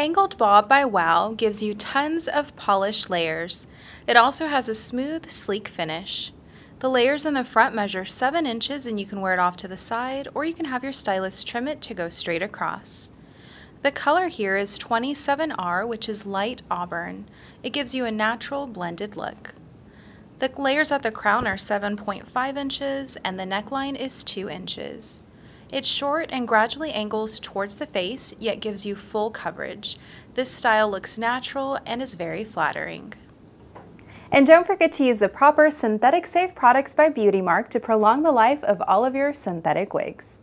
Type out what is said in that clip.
Angled Bob by Wow gives you tons of polished layers. It also has a smooth, sleek finish. The layers in the front measure 7 inches and you can wear it off to the side or you can have your stylist trim it to go straight across. The color here is 27R which is light auburn. It gives you a natural blended look. The layers at the crown are 7.5 inches and the neckline is 2 inches. It's short and gradually angles towards the face, yet gives you full coverage. This style looks natural and is very flattering. And don't forget to use the proper synthetic safe products by BeautiMark to prolong the life of all of your synthetic wigs.